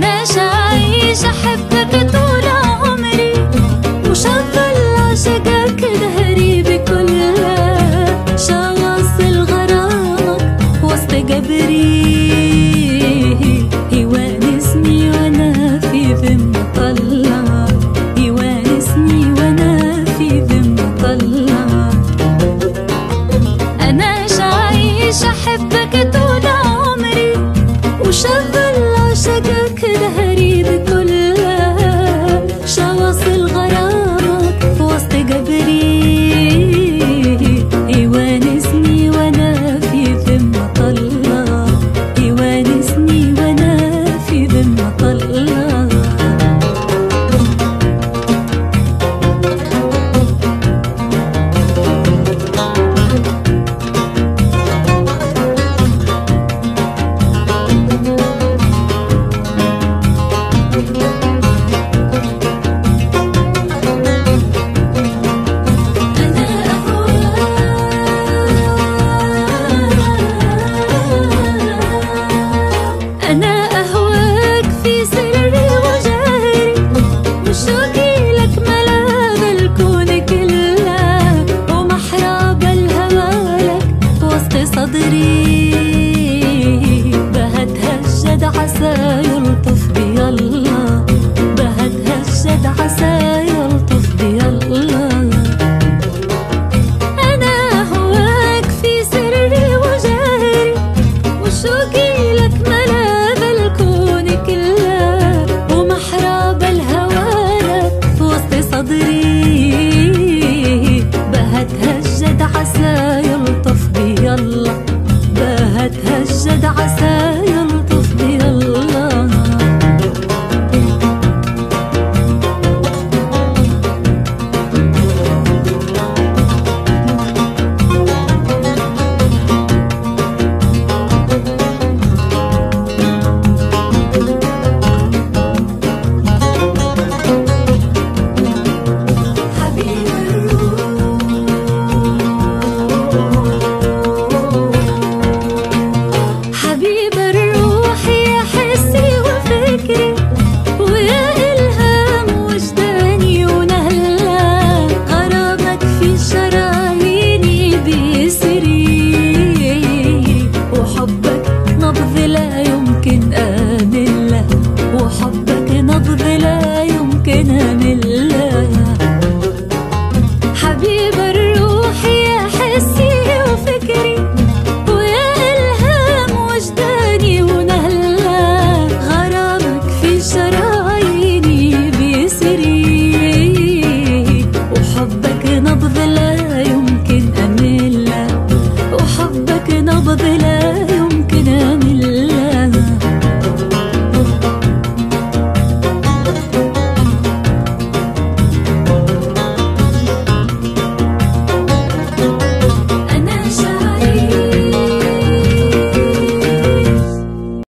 مش عايش أحبك طول عمري. مش هضل دهري بكلها شغص الغرامك وسط جبري يوانسني وأنا في ذم يوانسني وأنا في ذم أنا مش أحبك طول عمري. وشغل هالشد عسى يلطف بي الله بهد هالشد عسى hot